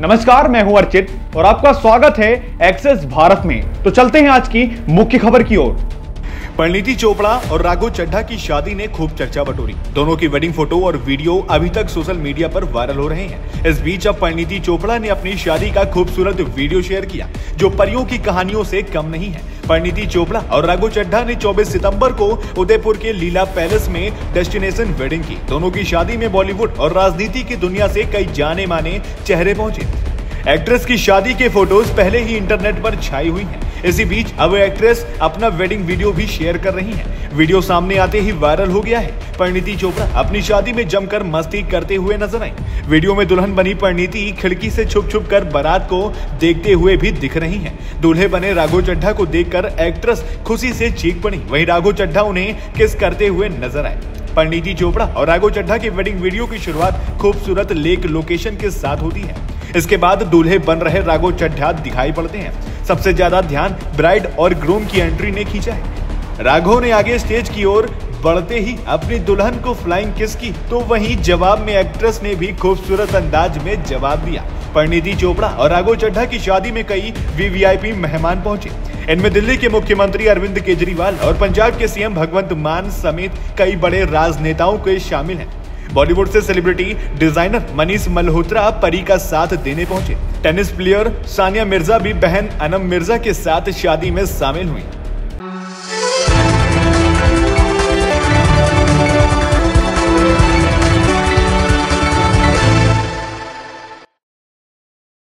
नमस्कार, मैं हूँ अर्चित और आपका स्वागत है एक्सेस भारत में। तो चलते हैं आज की मुख्य खबर की ओर। परिणीति चोपड़ा और राघव चड्ढा की शादी ने खूब चर्चा बटोरी। दोनों की वेडिंग फ़ोटो और वीडियो अभी तक सोशल मीडिया पर वायरल हो रहे हैं। इस बीच अब परिणीति चोपड़ा ने अपनी शादी का खूबसूरत वीडियो शेयर किया, जो परियों की कहानियों से कम नहीं है। परिणीति चोपड़ा और राघु चड्ढा ने 24 सितंबर को उदयपुर के लीला पैलेस में डेस्टिनेशन वेडिंग की। दोनों की शादी में बॉलीवुड और राजनीति की दुनिया से कई जाने माने चेहरे पहुँचे। एक्ट्रेस की शादी के फ़ोटोज़ पहले ही इंटरनेट पर छाई हुई हैं। इसी बीच अब एक्ट्रेस अपना वेडिंग वीडियो भी शेयर कर रही हैं। वीडियो सामने आते ही वायरल हो गया है। परिणीति चोपड़ा अपनी शादी में जमकर मस्ती करते हुए नज़र आई। वीडियो में दुल्हन बनी परिणीति खिड़की से छुप छुप कर बारात को देखते हुए भी दिख रही हैं। दूल्हे बने राघव चड्ढा को देखकर एक्ट्रेस खुशी से चीख पड़ी। वही राघो चड्ढा उन्हें किस करते हुए नज़र आए। परिणीति चोपड़ा और राघो चड्ढा की वेडिंग वीडियो की शुरुआत खूबसूरत लेक लोकेशन के साथ होती है। इसके बाद दूल्हे बन रहे राघव चड्ढा दिखाई पड़ते हैं। सबसे ज़्यादा ध्यान ब्राइड और ग्रूम की एंट्री ने खींचा है। राघव ने आगे स्टेज की ओर बढ़ते ही अपनी दुल्हन को फ्लाइंग किस की तो वहीं जवाब में एक्ट्रेस ने भी खूबसूरत अंदाज में जवाब दिया। परिणीति चोपड़ा और राघव चड्ढा की शादी में कई वीवीआईपी मेहमान पहुँचे। इनमें दिल्ली के मुख्यमंत्री अरविंद केजरीवाल और पंजाब के सीएम भगवंत मान समेत कई बड़े राजनेताओं के शामिल हैं। बॉलीवुड से सेलिब्रिटी डिज़ाइनर मनीष मल्होत्रा परी का साथ देने पहुँचे। टेनिस प्लेयर सानिया मिर्ज़ा भी बहन अनम मिर्ज़ा के साथ शादी में शामिल हुई।